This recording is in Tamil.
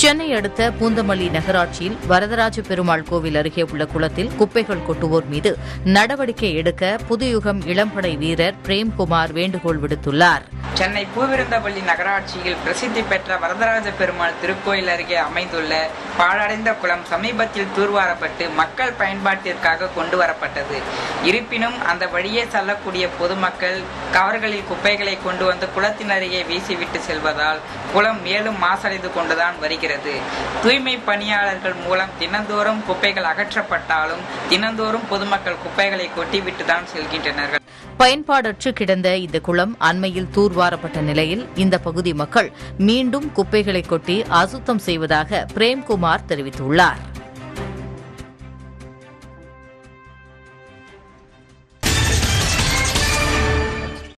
சென்னை அடுத்த பூந்தமல்லி நகராட்சியில் வரதராஜ பெருமாள் கோவில் அருகே உள்ள குளத்தில் குப்பைகள் கொட்டுவோர் மீது நடவடிக்கை எடுக்க புதுயுகம் இளம்படை வீரர் பிரேம்குமார் வேண்டுகோள் விடுத்துள்ளார். சென்னை பூவிருந்தபள்ளி நகராட்சியில் பிரசித்தி பெற்ற வரதராஜ பெருமாள் திருக்கோயில் அருகே அமைந்துள்ள பாழடைந்த குளம் சமீபத்தில் தூர்வாரப்பட்டு மக்கள் பயன்பாட்டிற்காக கொண்டு வரப்பட்டது. இருப்பினும் அந்த வழியே செல்லக்கூடிய பொதுமக்கள் கவர்களில் குப்பைகளை கொண்டு வந்து குளத்தின் அருகே வீசிவிட்டு செல்வதால் குளம் மேலும் மாசடைந்து கொண்டுதான் வருகிறது. தூய்மை பணியாளர்கள் மூலம் தினந்தோறும் குப்பைகள் அகற்றப்பட்டாலும் தினந்தோறும் பொதுமக்கள் குப்பைகளை கொட்டிவிட்டு தான் செல்கின்றனர். பயன்பாடற்று கிடந்த இந்த குளம் அண்மையில் தூர்வாரப்பட்ட நிலையில் இந்த பகுதி மக்கள் மீண்டும் குப்பைகளை கொட்டி அசுத்தம் செய்வதாக பிரேம்குமார் தெரிவித்துள்ளார்.